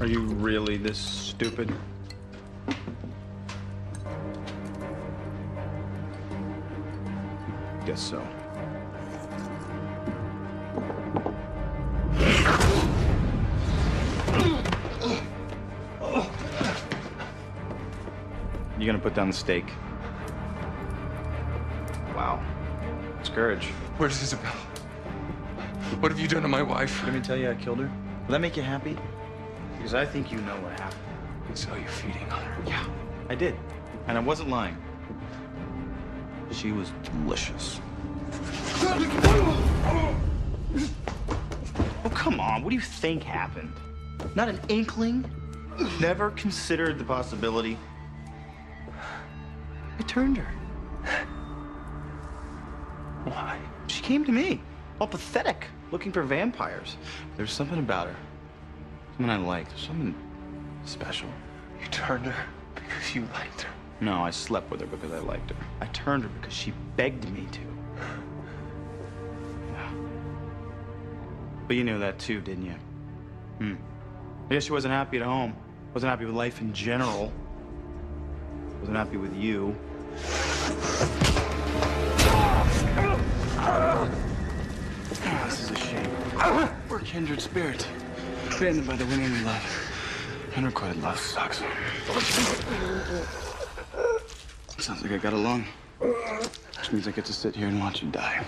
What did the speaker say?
Are you really this stupid? Guess so. You gonna put down the stake? Wow. It's courage. Where's Isobel? What have you done to my wife? Let me tell you I killed her. Will that make you happy? Because I think you know what happened. And so you're feeding on her. Yeah, I did. And I wasn't lying. She was delicious. Oh, come on. What do you think happened? Not an inkling? Never considered the possibility? I turned her. Why? She came to me, all pathetic, looking for vampires. There's something about her. Something I liked. Something special. You turned her because you liked her. No, I slept with her because I liked her. I turned her because she begged me to. Yeah. But you knew that too, didn't you? Hmm. I guess she wasn't happy at home. Wasn't happy with life in general. Wasn't happy with you. Ah, this is a shame. We're kindred spirits. Abandoned by the women we love. Unrequited love sucks. Sounds like I got along. Which means I get to sit here and watch you die.